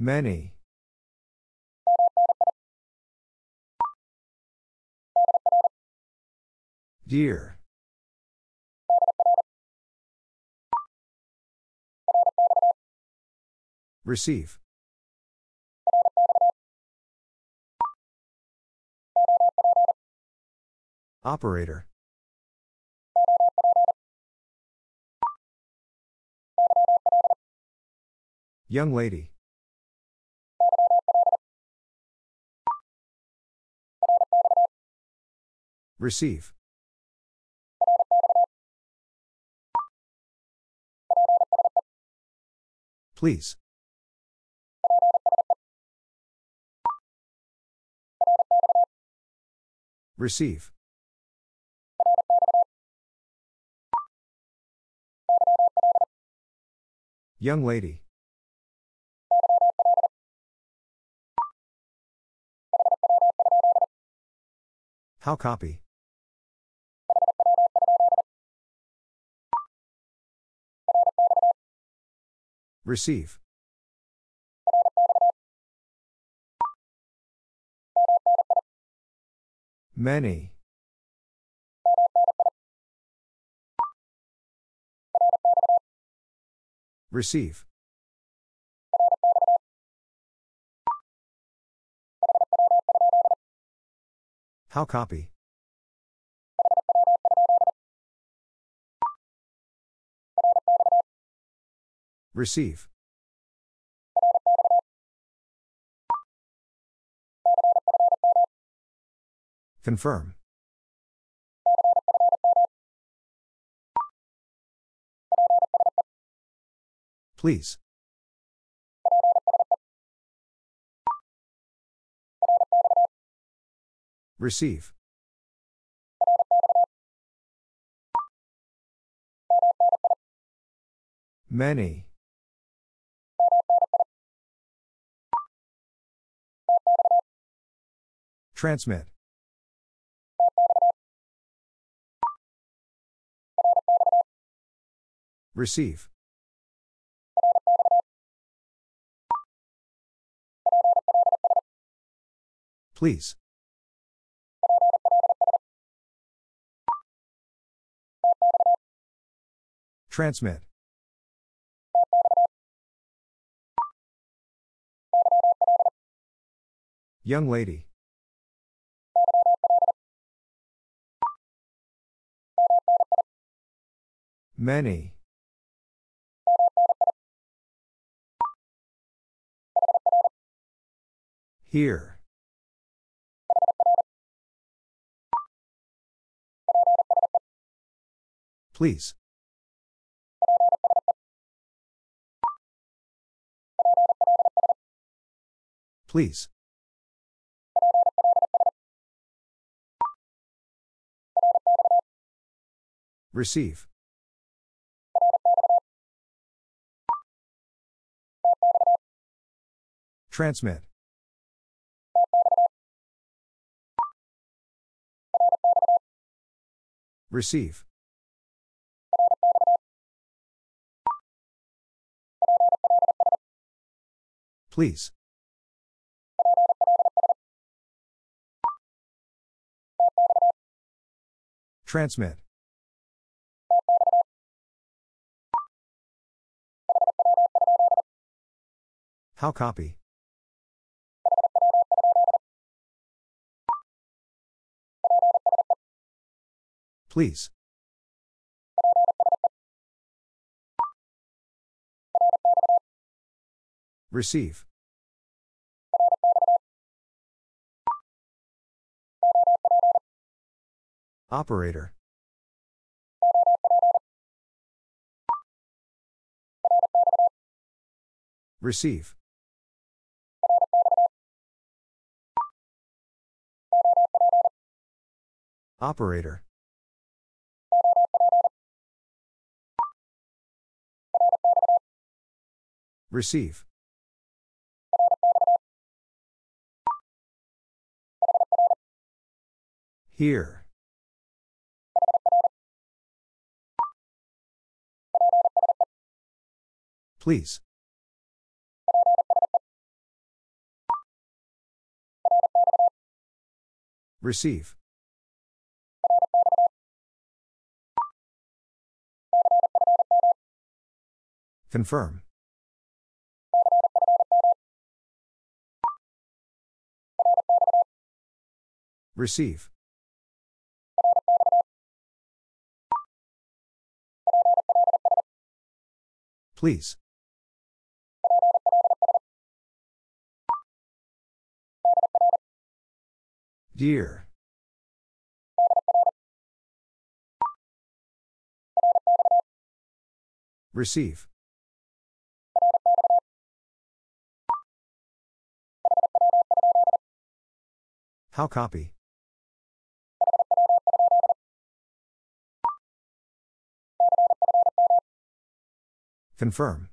Many. Dear. Receive. Operator. Young lady. Receive. Please. Receive. Young lady. How copy? Receive. Many. Receive. How copy? Receive. Confirm. Please. Receive. Many. Transmit. Receive. Please. Transmit. Young lady. Many. Here. Please. Please. Receive. Transmit. Receive. Please. Transmit. How copy? Please. Receive. Operator. Receive. Operator. Receive. Here. Please. Receive. Confirm. Receive. Please. Dear. Receive. How copy? Confirm.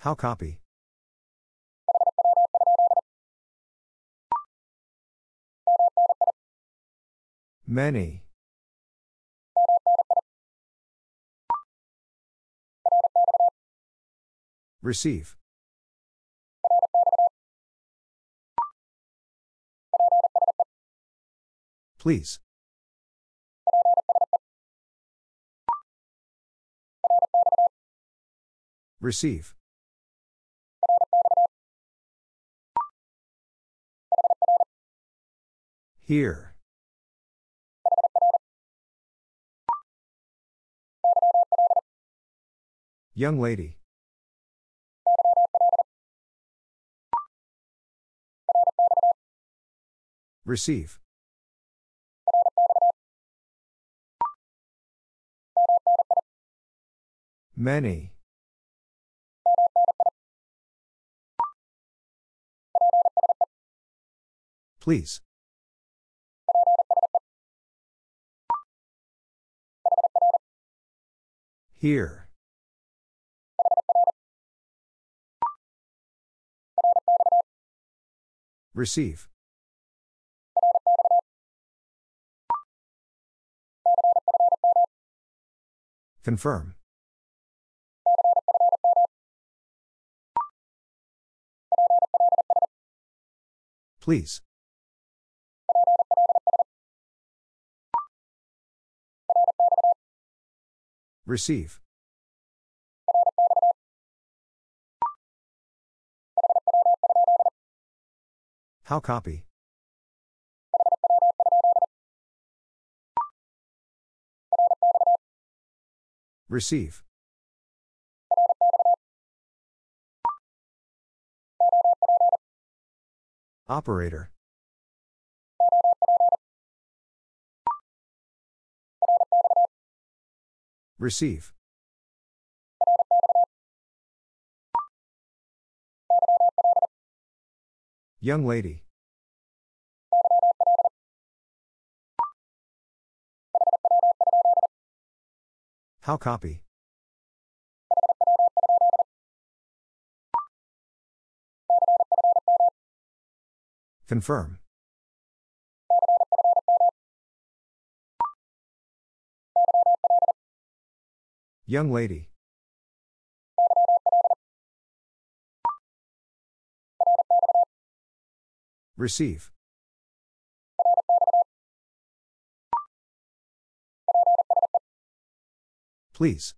How copy? Many. Receive. Please. Receive. Here. Young lady. Receive. Many. Please. Here. Receive. Confirm. Please. Receive. How copy? Receive. Operator. Receive. Young lady. How copy? Confirm. Young lady. Receive. Please.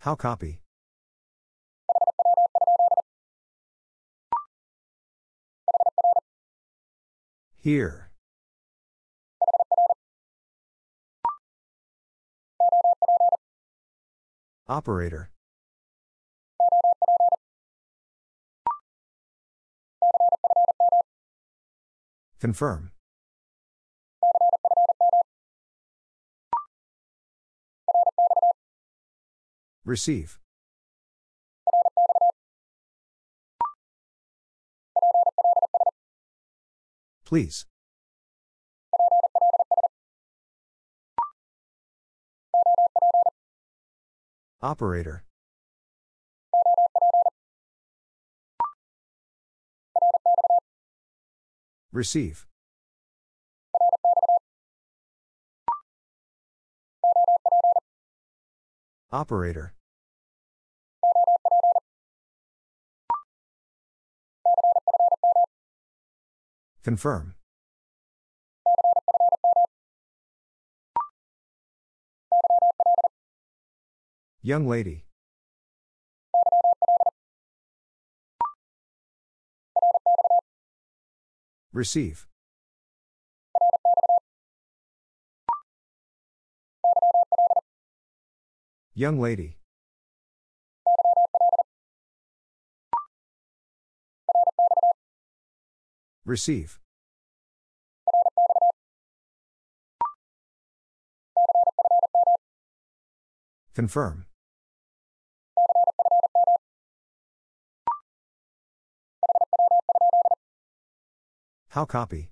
How copy? Here. Operator. Confirm. Receive. Please. Operator. Receive. Operator. Confirm. Young lady. Receive. Young lady. Receive. Confirm. How copy?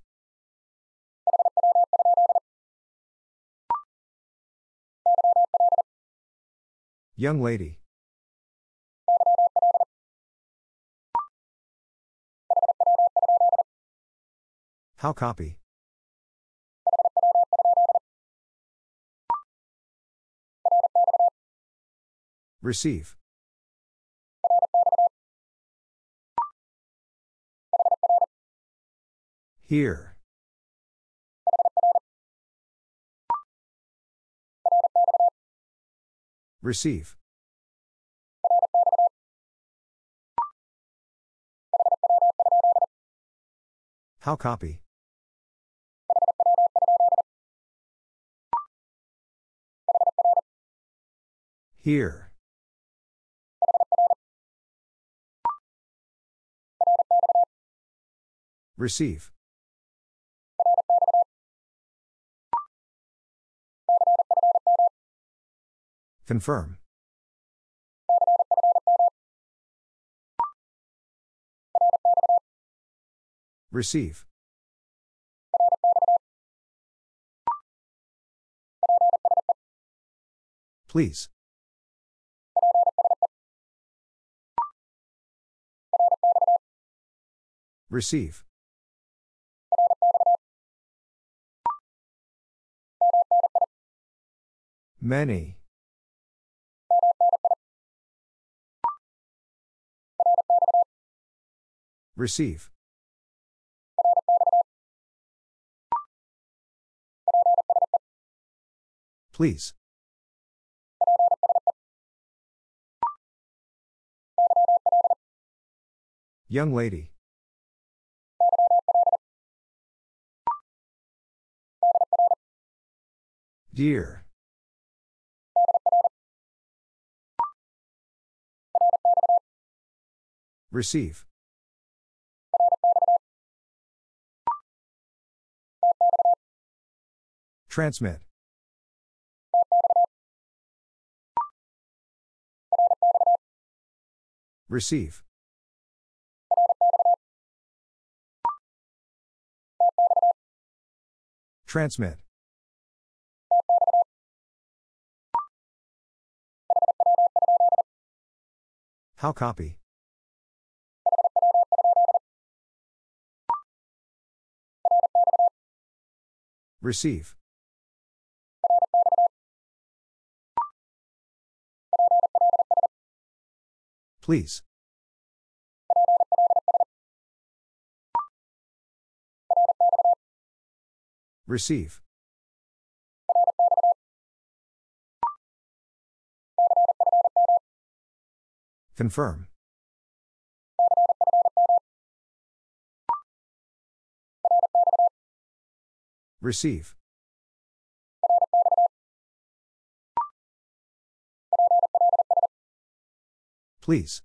Young lady. How copy? Receive. Here. Receive. How copy? Here. Receive. Confirm. Receive. Please. Receive. Many. Receive. Please. Young lady. Dear. Receive. Transmit. Receive. Transmit. How copy? Receive. Please. Receive. Confirm. Receive. Please.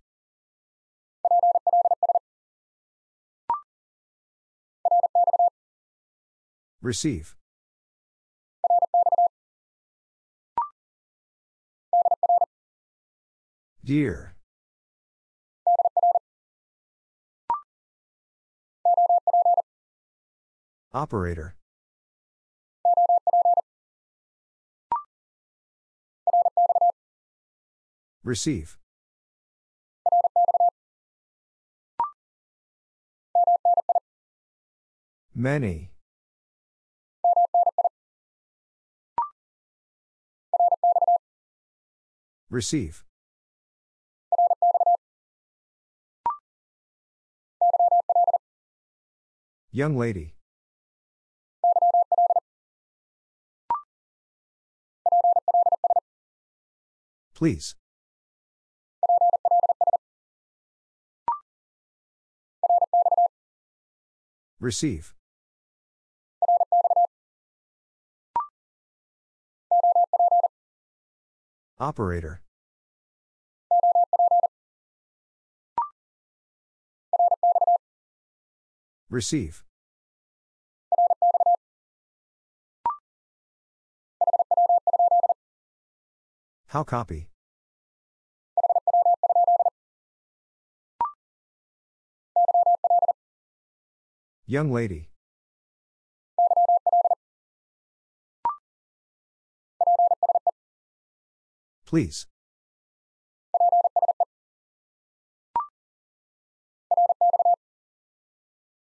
Receive. Dear. Operator. Receive. Many. Receive. Young lady. Please. Receive. Operator. Receive. How copy? Young lady. Please.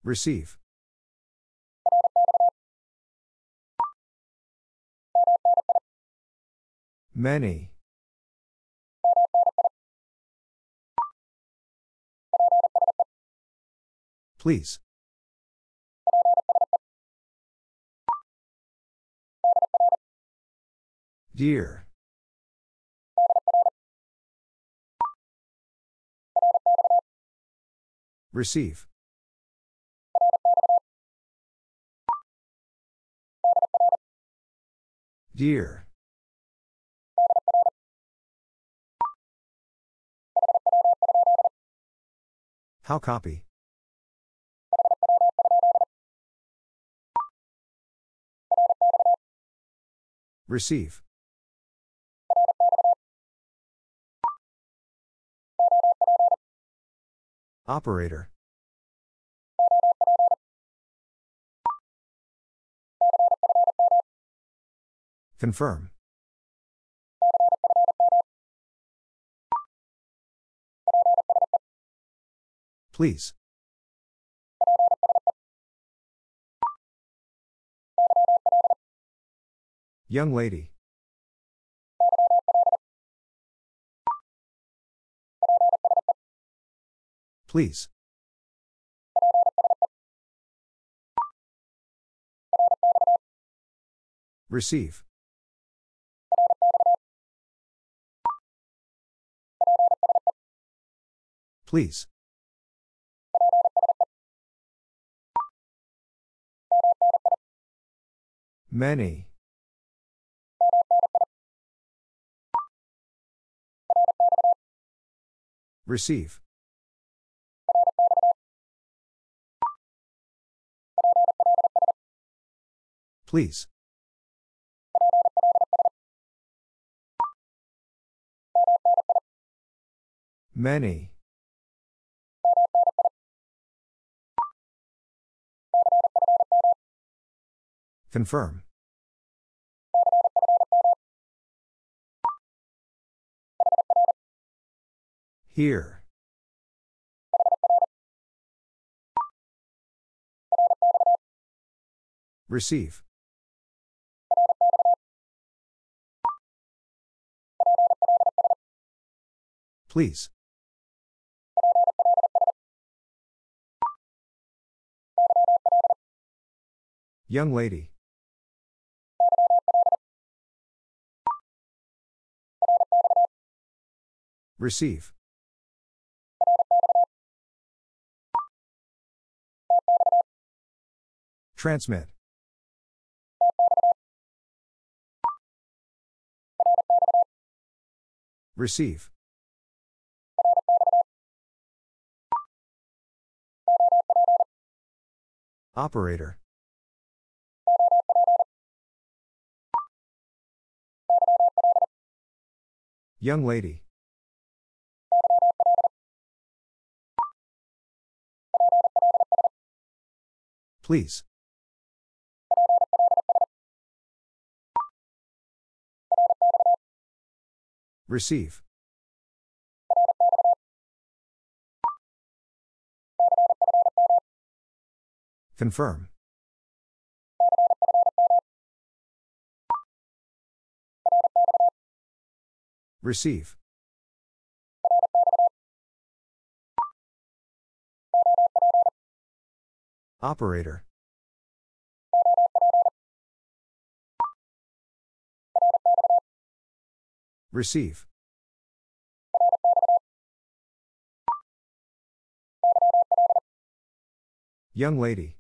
Receive. Many. Please. Dear. Receive. Dear. How copy? Receive. Operator. Confirm. Please. Young lady. Please. Receive. Please. Many. Receive. Please. Many. Confirm. Here. Receive. Please. Young lady. Receive. Transmit. Receive. Operator. Young lady. Please. Receive. Confirm. Receive. Operator. Receive. Young lady.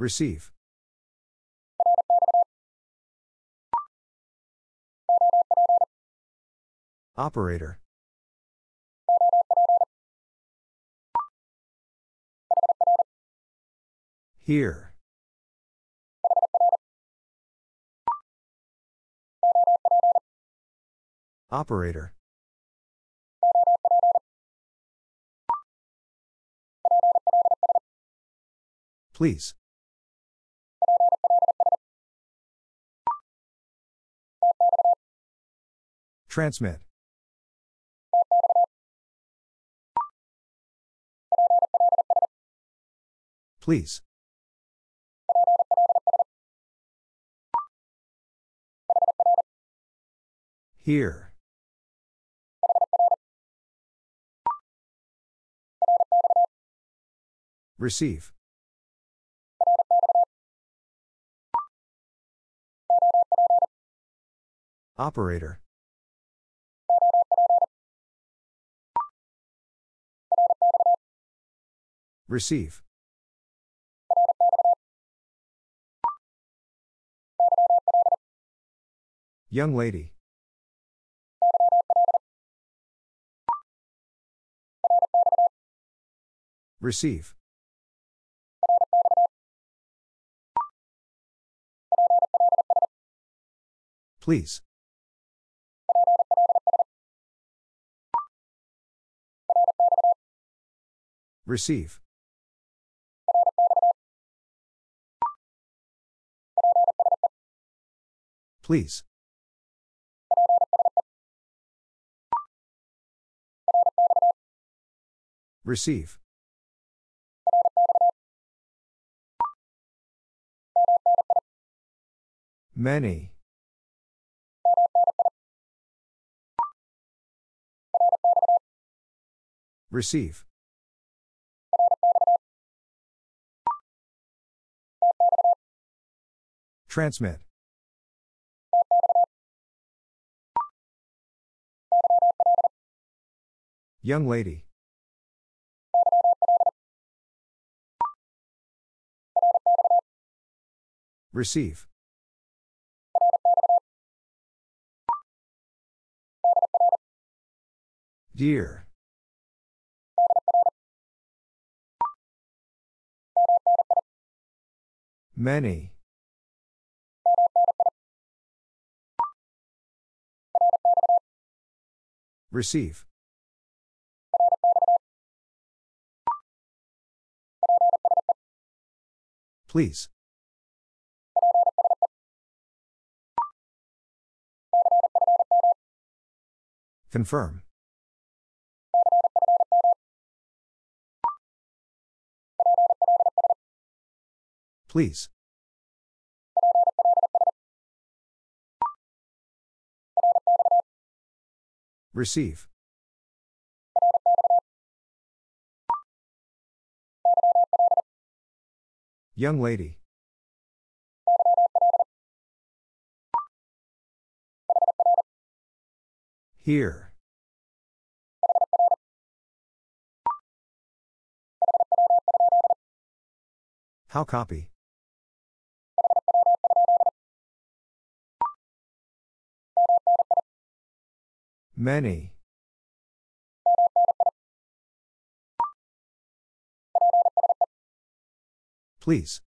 Receive. Operator. Here. Operator. Please. Transmit. Please. Here. Receive. Operator. Receive. Young lady. Receive. Please. Receive. Please. Receive. Many. Receive. Transmit. Young lady. Receive. Dear. Many. Receive. Please. Confirm. Please. Receive. Young lady. Here. How copy? Many. Please.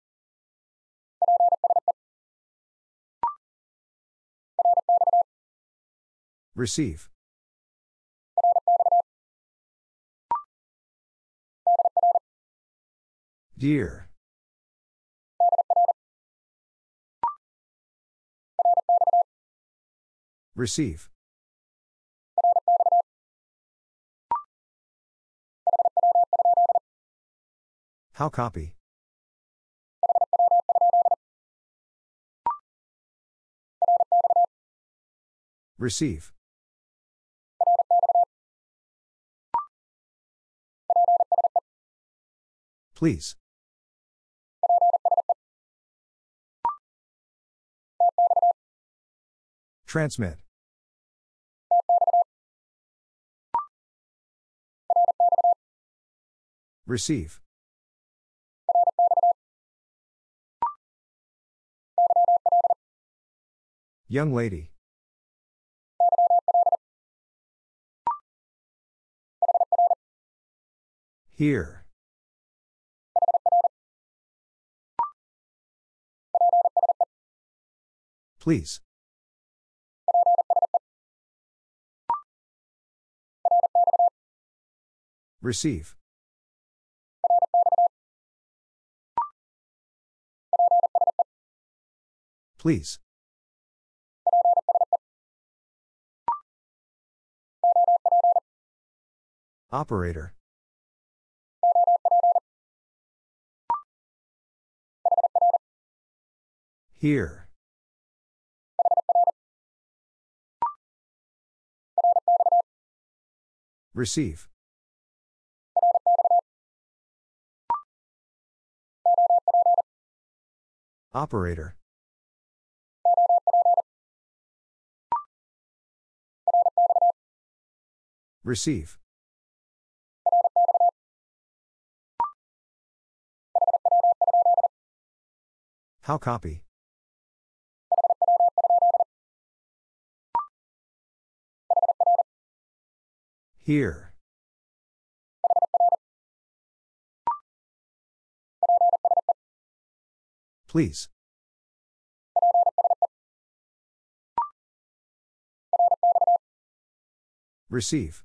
Receive. Dear. Receive. How copy? Receive. Please. Transmit. Receive. Young lady. Here. Please. Receive. Please. Operator. Here. Receive. Operator. Receive. How copy? Here. Please. Receive.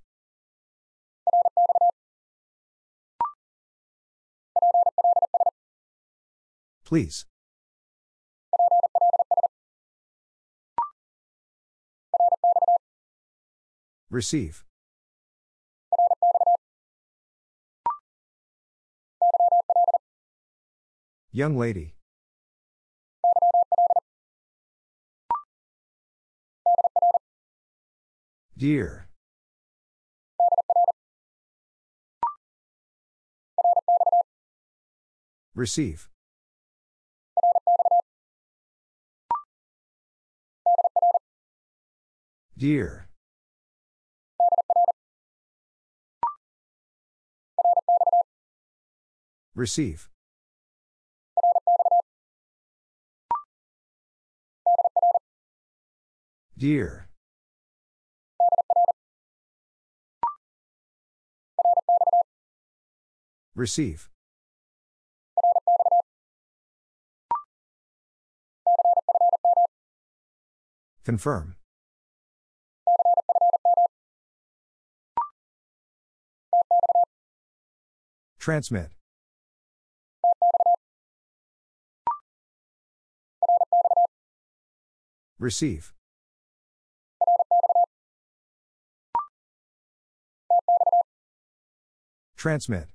Please. Receive. Young lady. Dear. Receive. Dear. Receive. Dear. Receive. Confirm. Transmit. Receive. Transmit.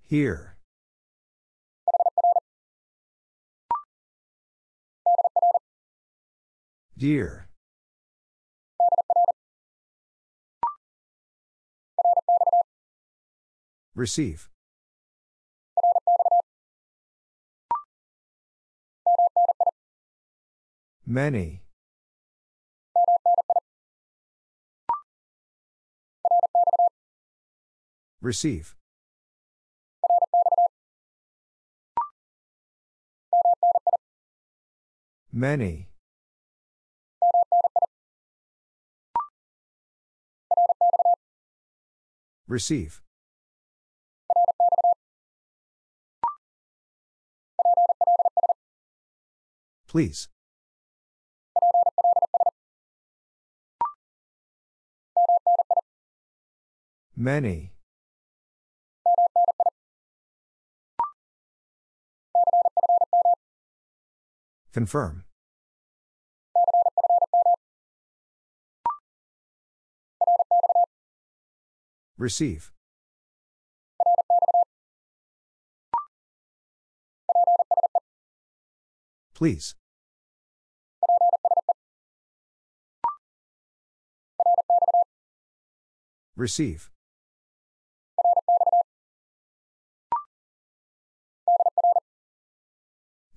Here. Dear. Receive. Many. Receive. Many. Receive. Please. Many. Confirm. Receive. Please. Receive.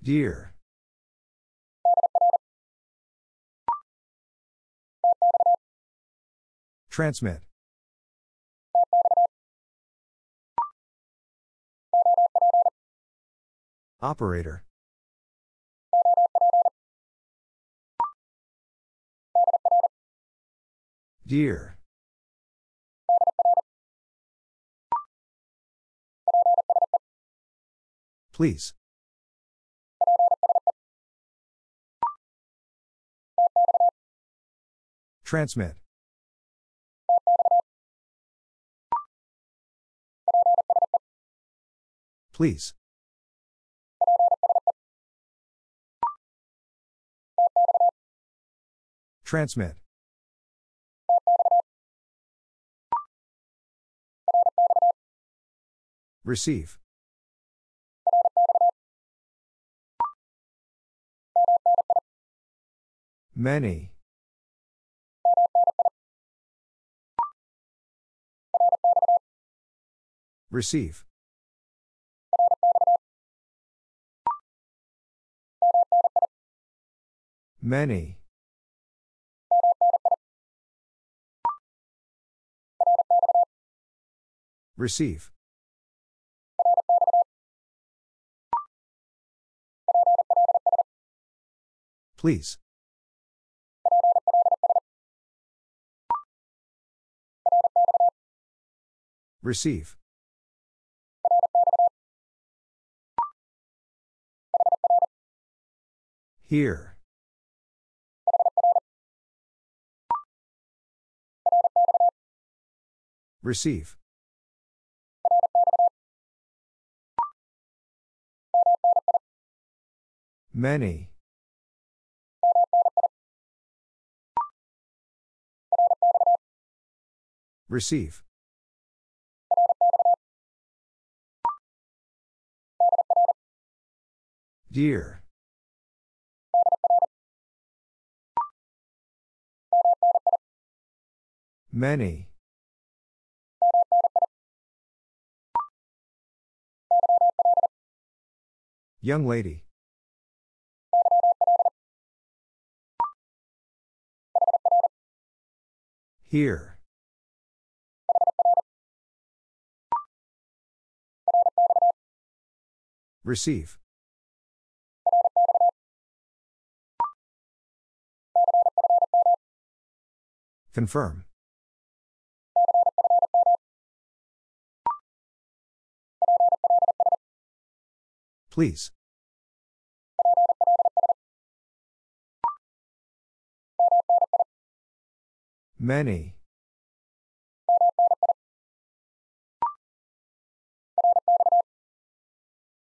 Dear. Transmit. Operator. Dear. Please. Transmit. Please. Transmit. Receive. Many. Receive. Many. Receive. Please. Receive. Here. Receive. Many. Receive. Dear. Many. Young lady. Here. Receive. Confirm. Please. Many.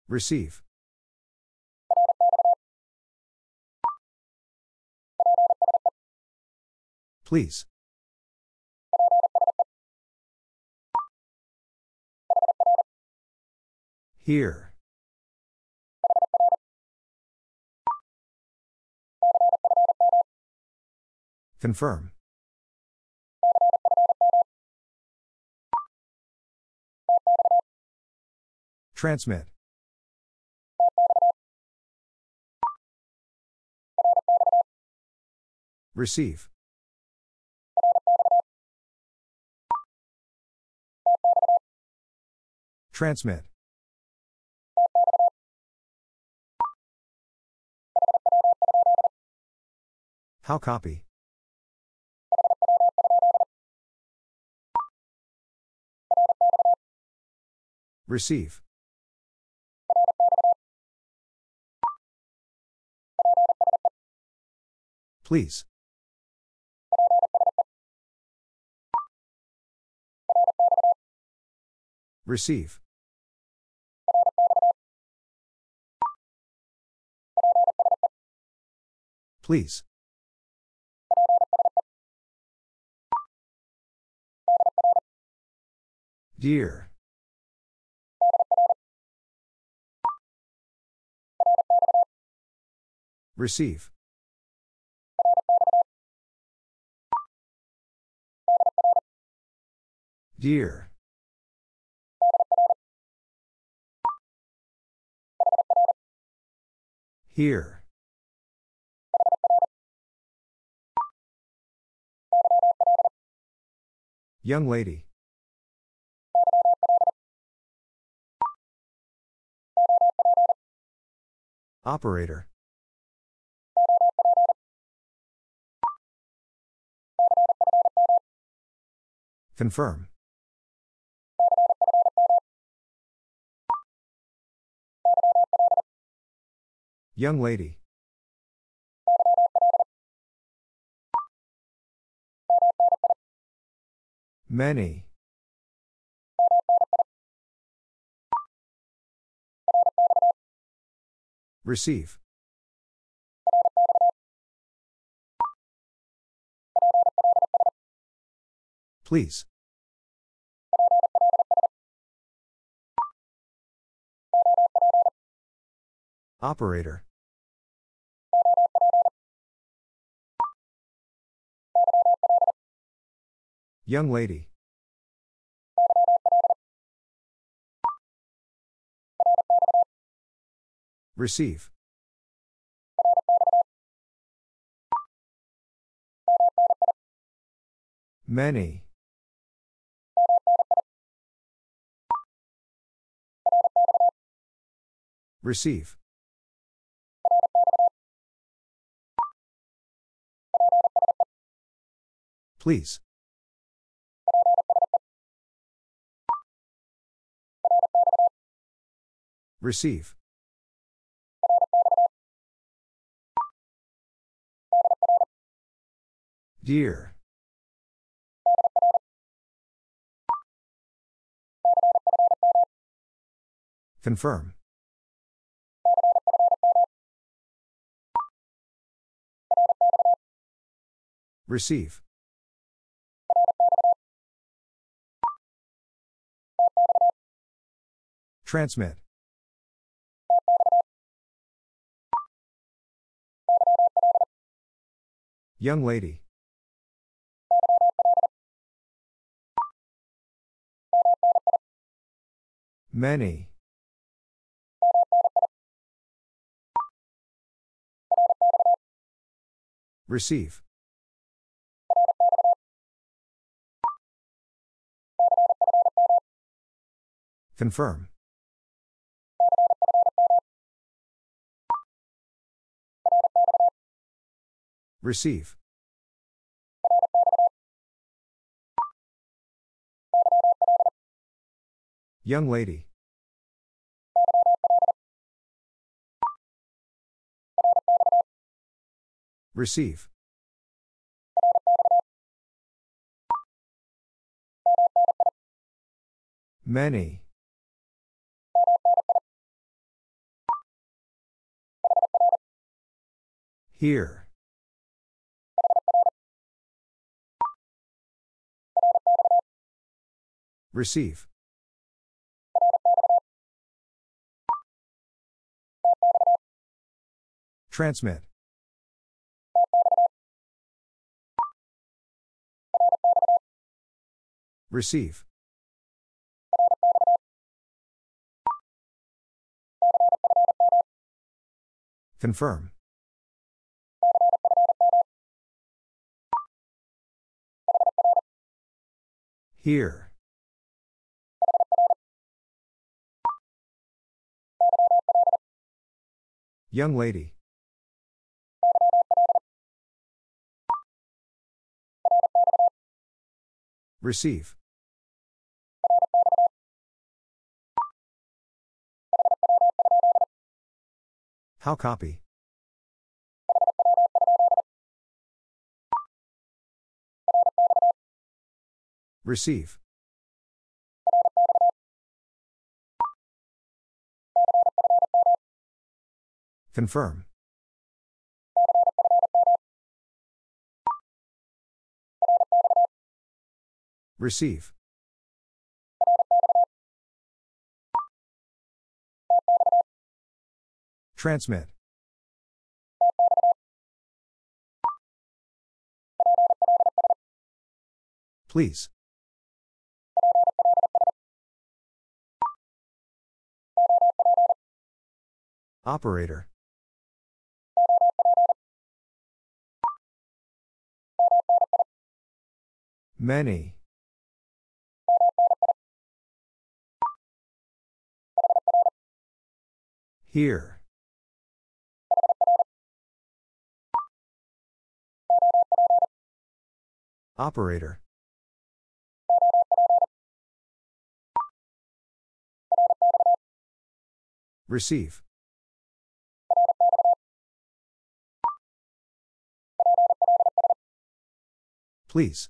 Receive. Please. Here. Confirm. Transmit. Receive. Transmit. How copy? Receive. Please. Receive. Please. Dear. Receive. Dear. Here. Young lady. Operator. Confirm. Young lady. Many. Receive. Please. Operator. Young lady. Receive. Many. Receive. Please. Receive. Dear. Confirm. Receive. Transmit. Young lady. Many. Receive. Confirm. Receive. Young lady. Receive. Many. Here. Receive. Transmit. Receive. Confirm. Here. Young lady. Receive. How copy? Receive. Confirm. Receive. Transmit. Please. Operator. Many. Here. Operator. Receive. Please.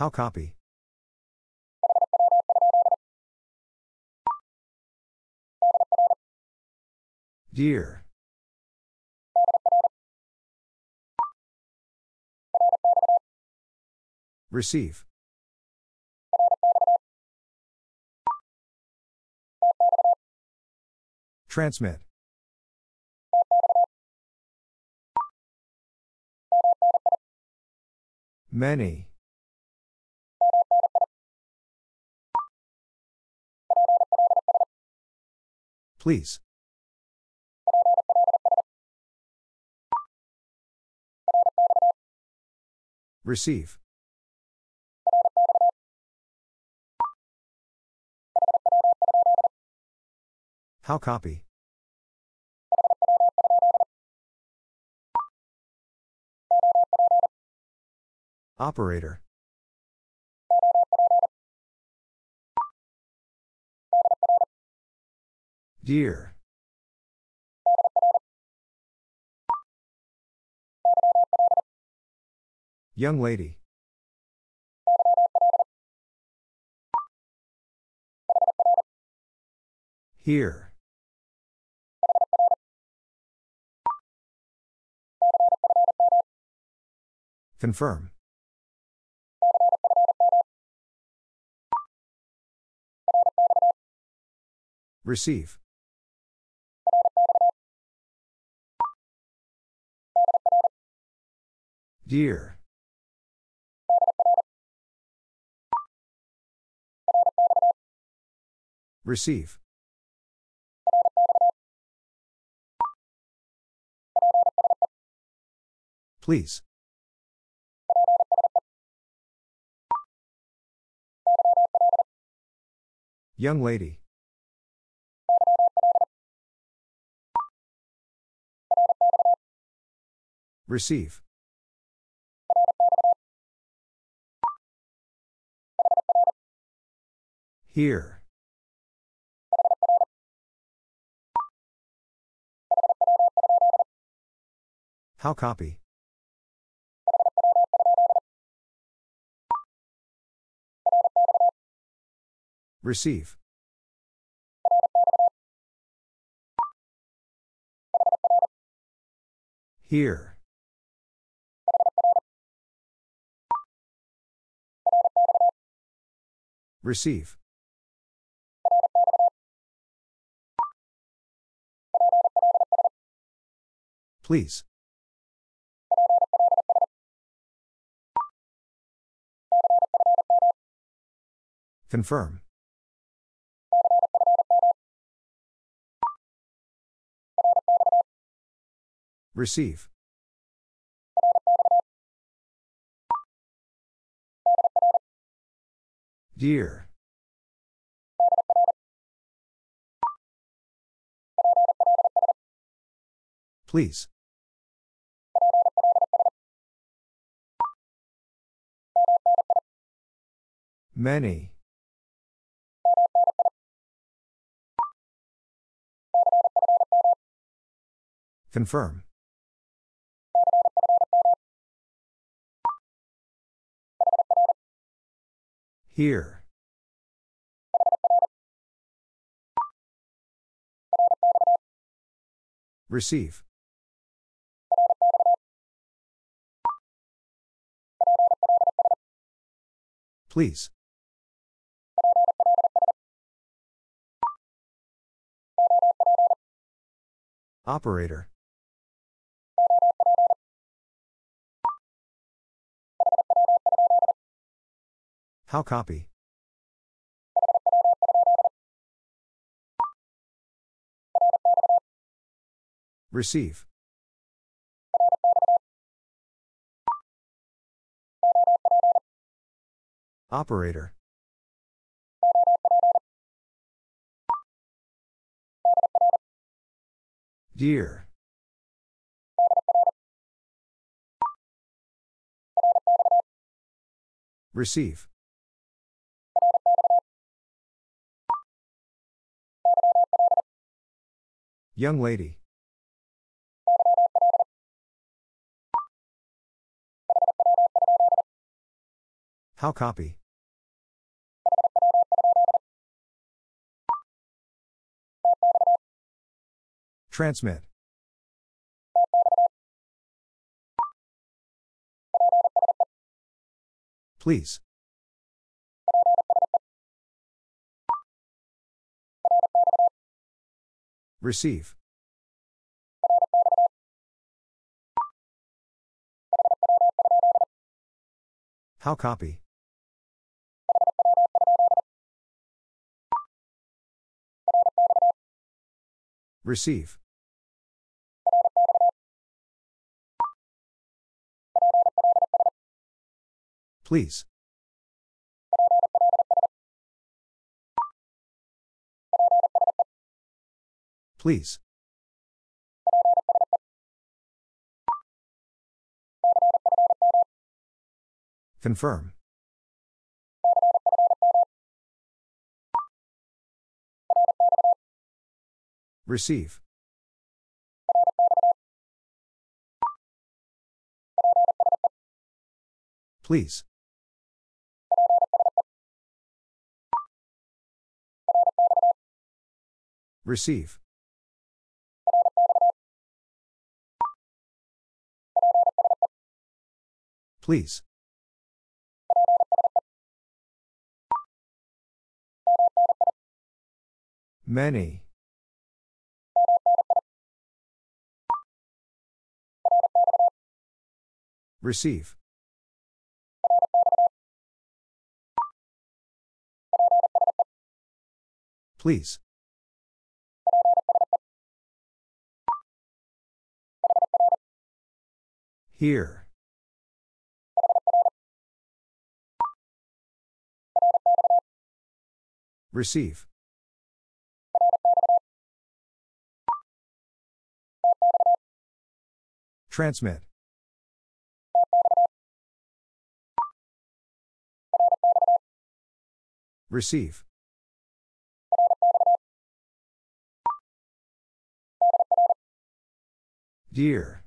How copy? Dear. Receive. Transmit. Many. Please. Receive. How copy? Operator. Dear. Young lady. Here. Confirm. Receive. Dear. Receive. Please. Young lady. Receive. Here. How copy? Receive. Here. Receive. Please. Confirm. Receive. Dear. Please. Many. Confirm. Here. Receive. Please. Operator. How copy? Receive. Operator. Dear. Receive. Young lady. How copy? Transmit. Please. Receive. How copy? Receive. Please. Please. Confirm. Receive. Please. Receive. Please. Many. Receive. Please. Here. Receive. Transmit. Receive. Dear.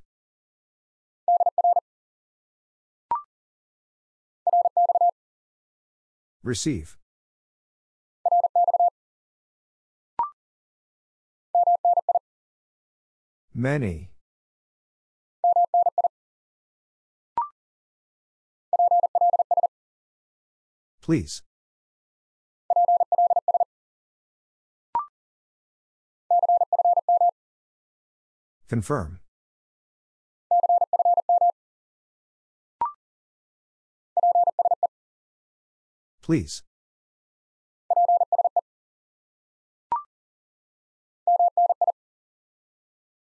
Receive. Many. Please. Confirm. Please.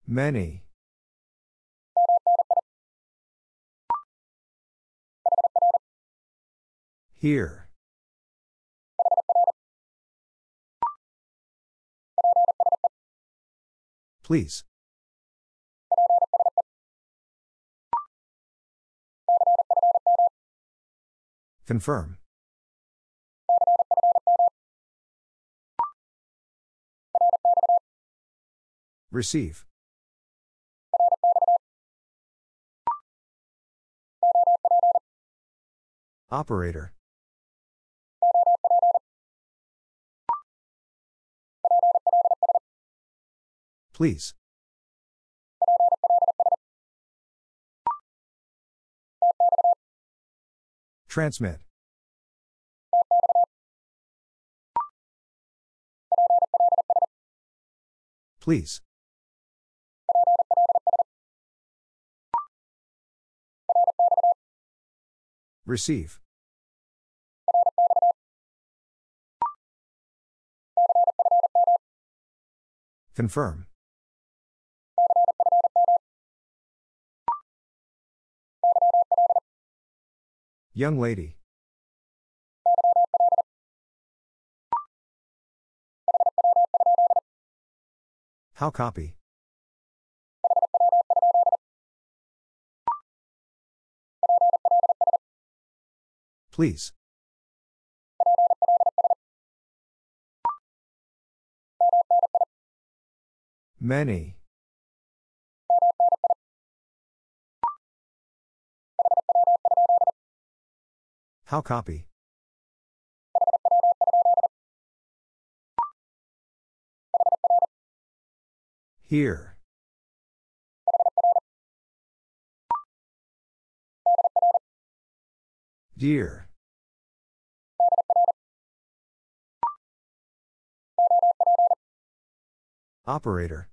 Many. Here. Please. Confirm. Receive. Operator. Please. Transmit. Please. Receive. Confirm. Young lady. How copy? Please. Many. How copy? Here. Dear. Operator.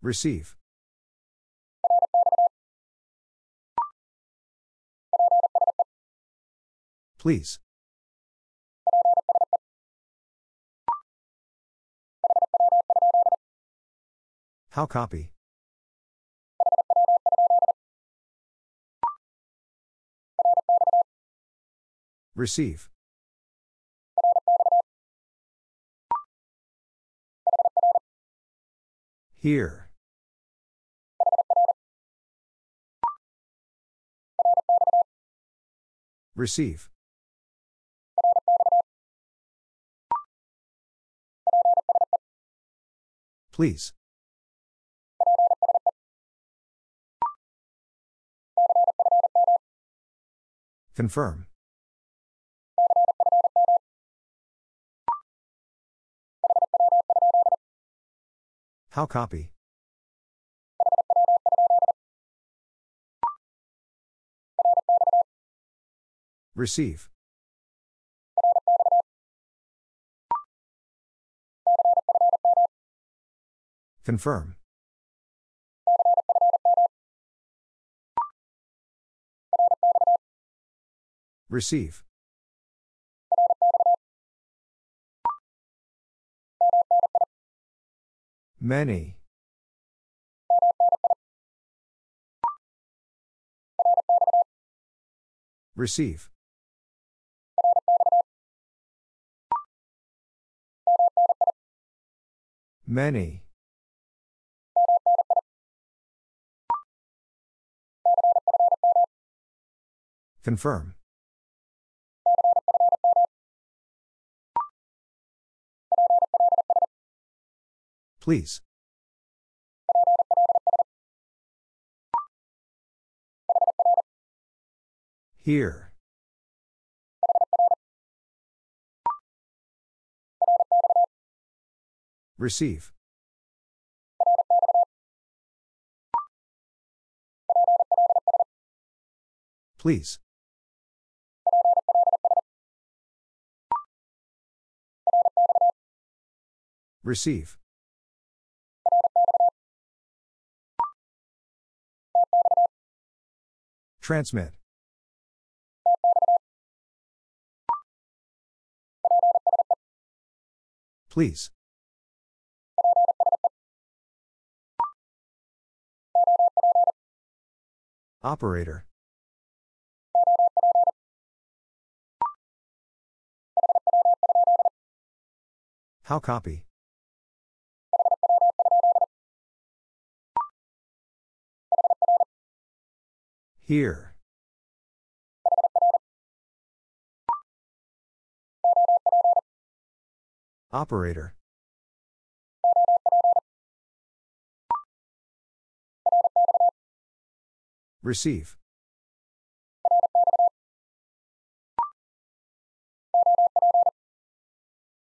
Receive. Please. How copy? Receive. Here. Receive. Please. Confirm. How copy? Receive. Confirm. Receive. Many. Receive. Many. Confirm. Please. Here. Receive. Please. Receive. Transmit. Please. Operator. How copy? Here. Operator. Receive.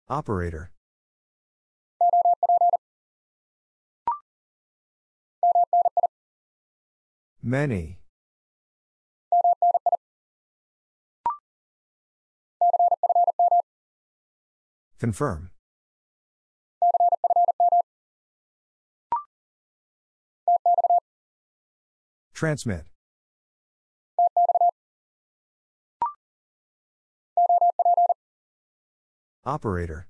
Operator. Many. Confirm. Transmit. Operator.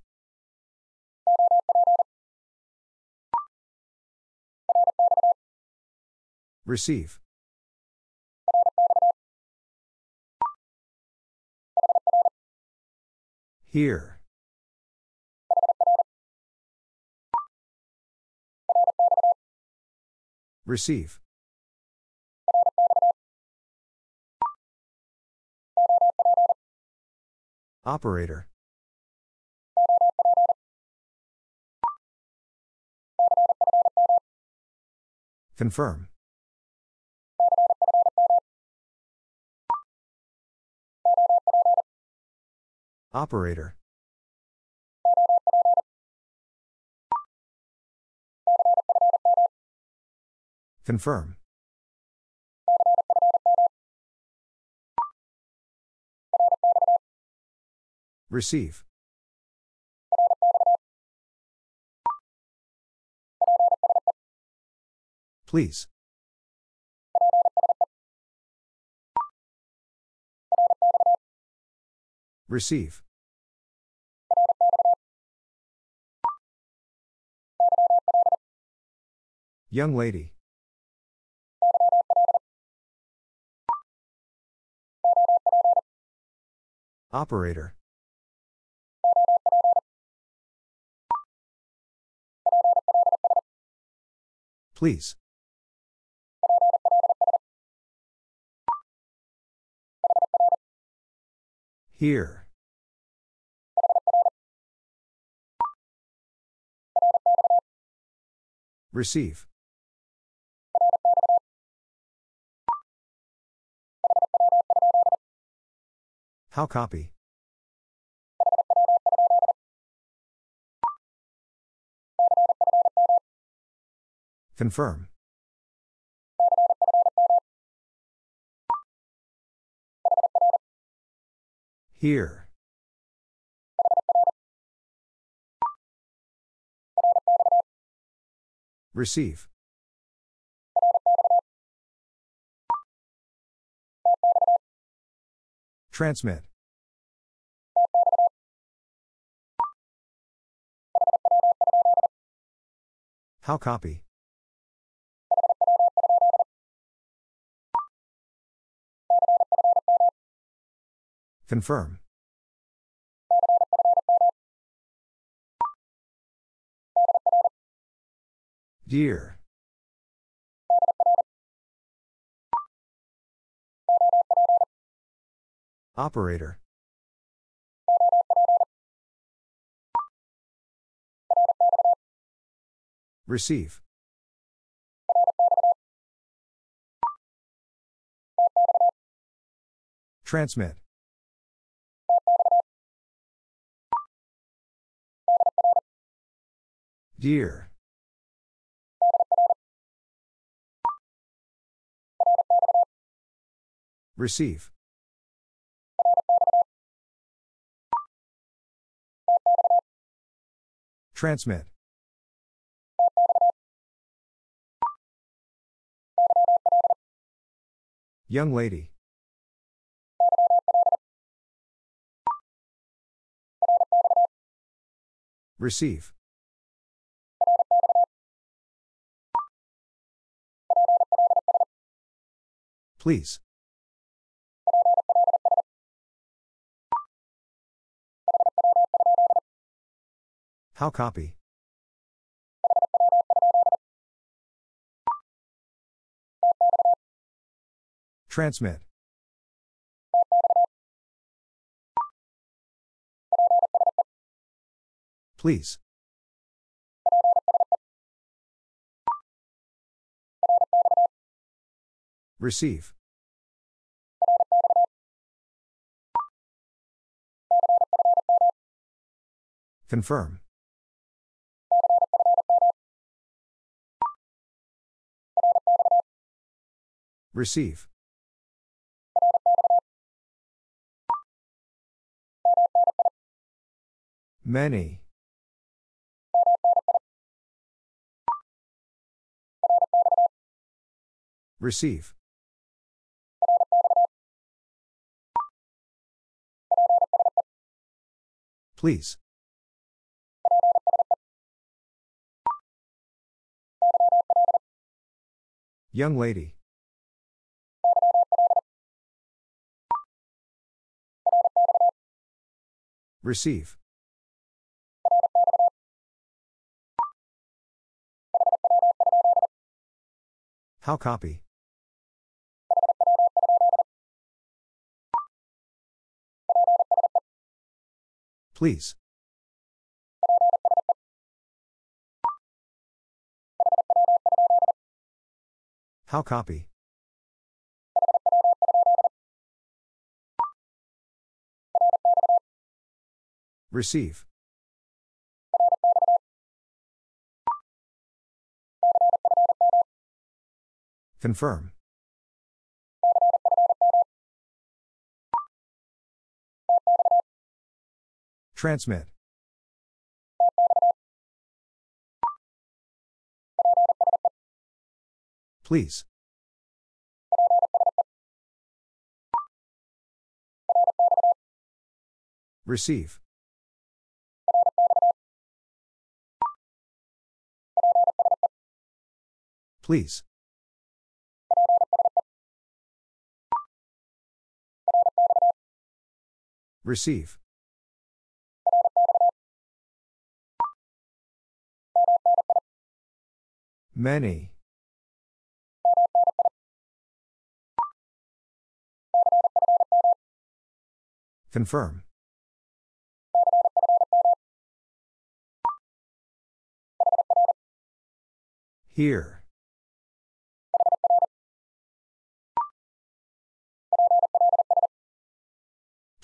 Receive. Here. Receive. Operator. Confirm. Operator. Confirm. Receive. Please. Receive. Young lady. Operator. Please. Here. Receive. How copy? Confirm. Here. Receive. Transmit. How copy? Confirm. Dear. Operator. Receive. Transmit. Dear. Receive. Transmit. Young lady. Receive. Please. How copy? Transmit. Please. Receive. Confirm. Receive. Many. Receive. Please. Young lady. Receive. How copy? Please. How copy? Receive. Confirm. Transmit. Please. Receive. Please. Receive. Many. Confirm. Here.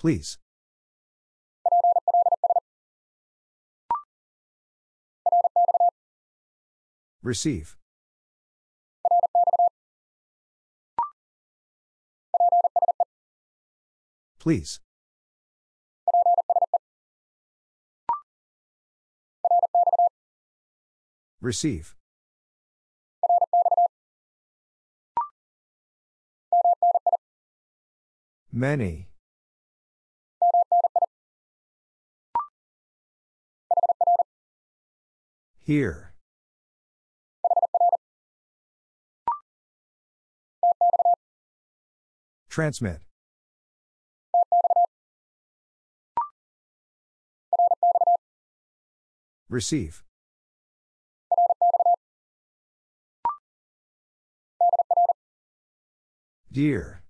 Please. Receive. Please. Receive. Many. Here. Transmit. Receive. Dear.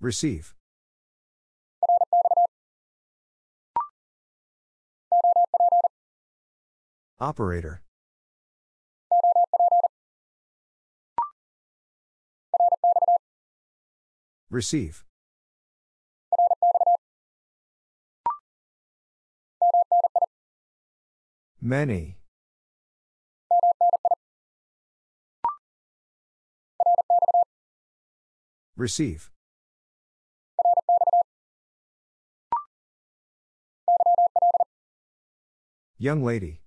Receive. Operator. Receive. Many. Receive. Young lady.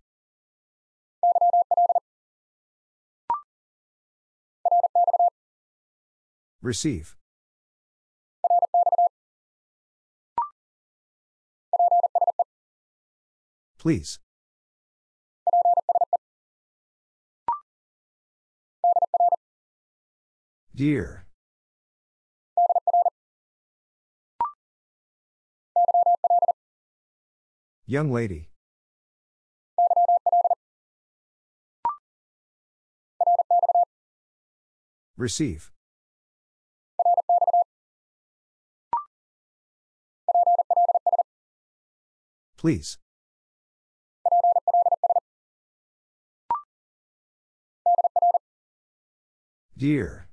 Receive. Please. Dear. Young lady. Receive. Please. Dear.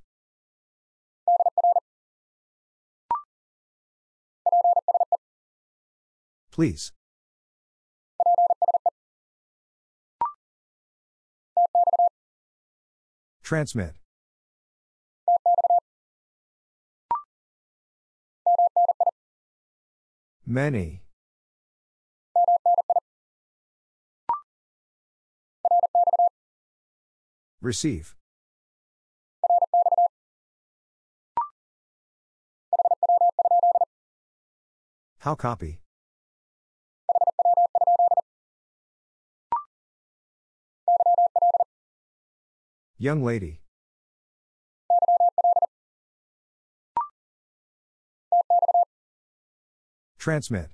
Please. Transmit. Many. Receive. How copy? Young lady. Transmit.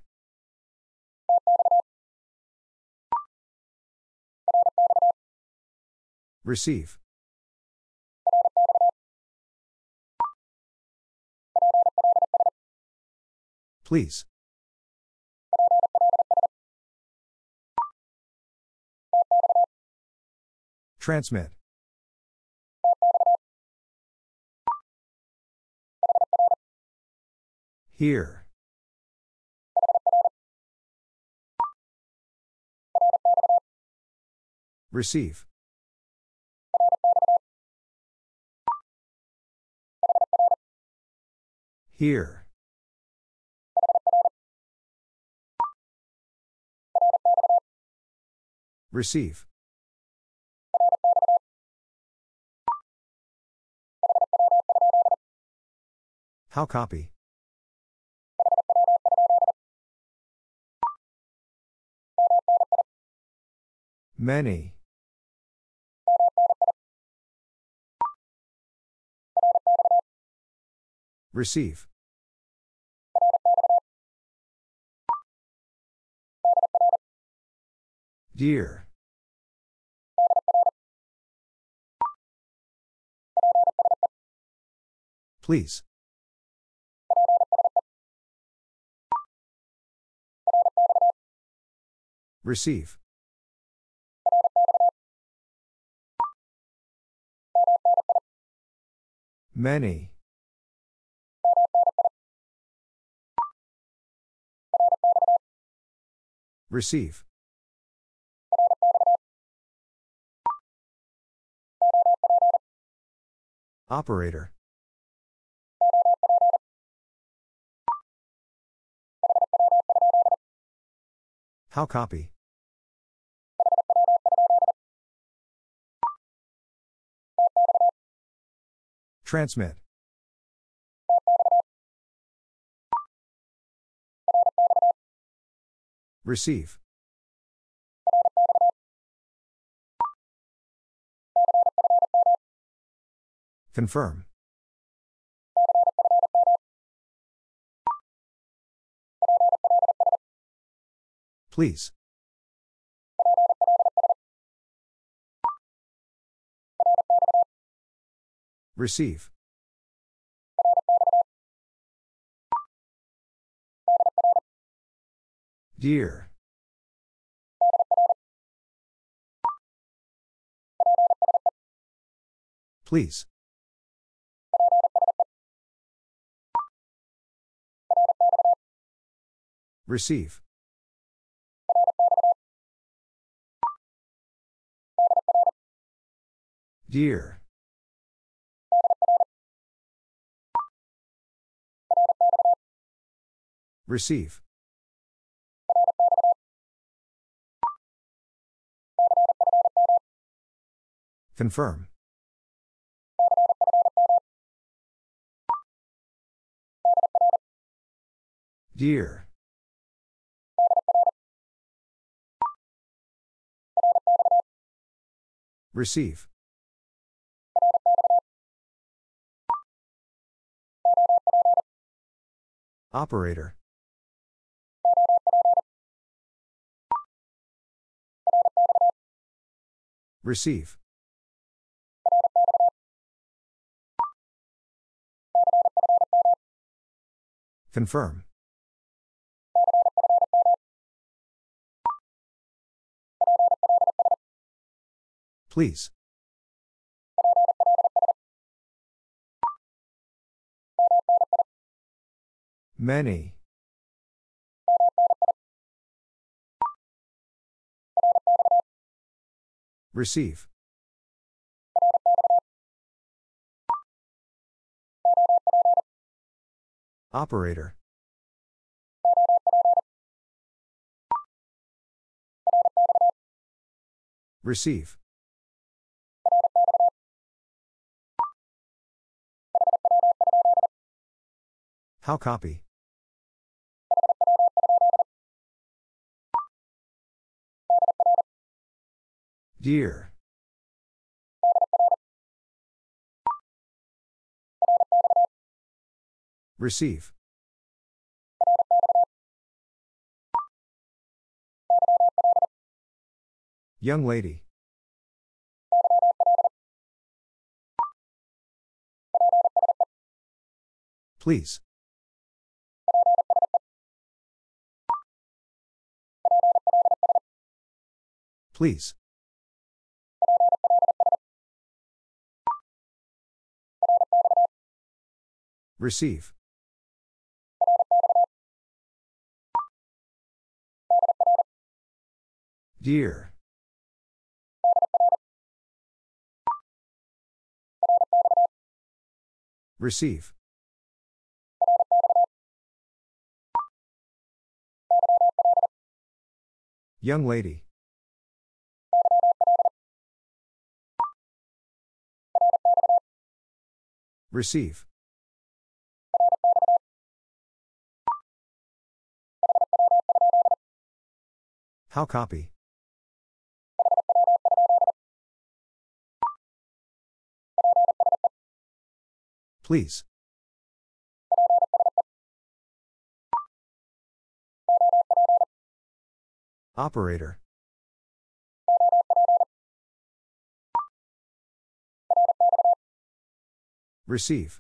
Receive. Please. Transmit. Here. Receive. Here. Receive. How copy? Many. Receive. Dear. Please. Receive. Many. Receive. Operator. How copy? Transmit. Receive. Confirm. Please. Receive. Dear. Please. Receive. Dear. Receive. Confirm. Dear. Receive. Operator. Receive. Confirm. Please. Many. Receive. Operator. Receive. How copy? Dear. Receive. Young lady. Please. Please. Receive. Dear. Receive. Young lady. Receive. How copy? Please. Operator. Receive.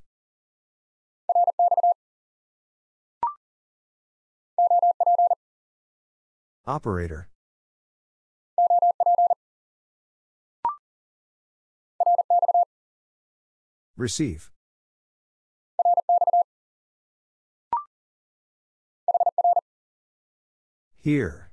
Operator. Receive. Here.